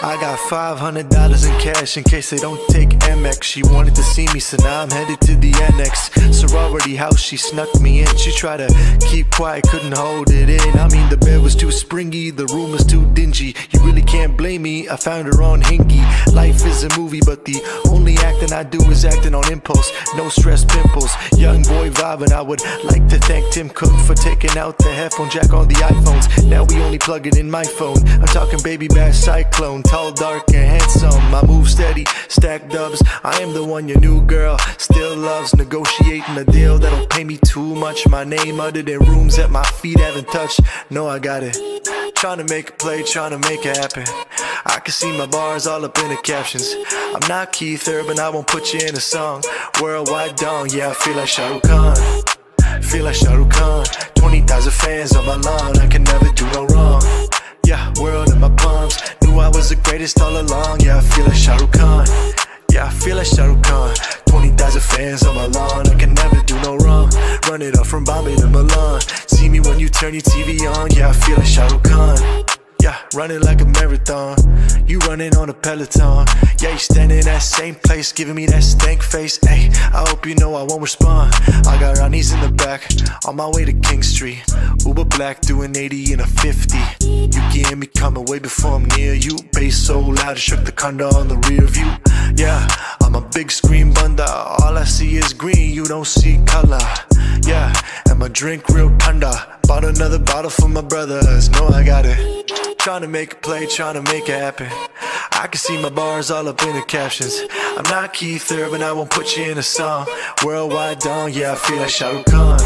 I got $500 in cash in case they don't take Amex. She wanted to see me, so now I'm headed to the annex. Sorority house, she snuck me in. She tried to keep quiet, couldn't hold it in. I mean, the bed was too springy, the room was too dingy. You really can't blame me, I found her on Hingy. Life is a movie, but the only acting I do is acting on impulse. No stress pimples, young boy vibing. I would like to thank Tim Cook for taking out the headphone jack on the iPhones. Now we only plug it in my phone. I'm talking baby bass cyclone, tall, dark, and handsome. I move steady, stack dubs. I am the one your new girl still loves. Negotiating a deal that'll pay me too much. My name uttered in rooms that my feet haven't touched. No, I got it. Trying to make a play, trying to make it happen. I can see my bars all up in the captions. I'm not Keith Urban, I won't put you in a song. Worldwide dong, yeah, I feel like Shah Rukh Khan. Feel like Shah Rukh Khan. 20,000 fans on my lawn, I can never do no wrong. Yeah, world in my palms. Knew I was the greatest all along. Yeah, I feel like Shah Rukh Khan. Yeah, I feel like Shah Rukh Khan. 20,000 fans on my lawn, I can never do no wrong. Run it up from Bombay to Milan. When you turn your TV on. Yeah, I feel like Shah Rukh. Yeah, running like a marathon. You running on a peloton. Yeah, you standing in that same place, giving me that stank face. Hey, I hope you know I won't respond. I got Ronnie's in the back, on my way to King Street. Uber black, doing 80 in a 50. You hear me coming way before I'm near you. Bass so loud, it shook the condo on the rear view. Yeah, I'm a big screen bunda. All I see is green, you don't see color. Yeah, and my drink real tender. Bought another bottle for my brothers. Know I got it. Trying to make a play, trying to make it happen. I can see my bars all up in the captions. I'm not Keith Urban, I won't put you in a song. Worldwide dong, yeah, I feel like Shah Rukh Khan.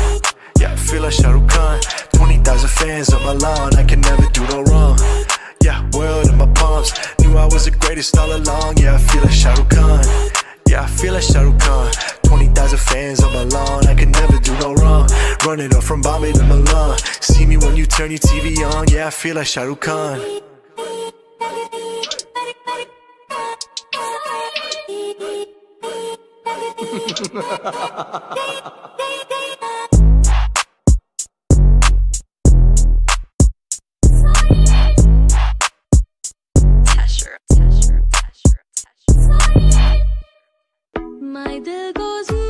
Yeah, I feel like Shah Rukh Khan. 20,000 fans on my lawn, I can never do no wrong. Yeah, world in my palms. Knew I was the greatest all along. Yeah, I feel like Shah Rukh Khan. Yeah, I feel like Shah Rukh Khan thousand fans on my lawn. I can never do no wrong. Running off up from Bombay to Milan. See me when you turn your TV on. Yeah, I feel like Shah Rukh Khan. My dill goes.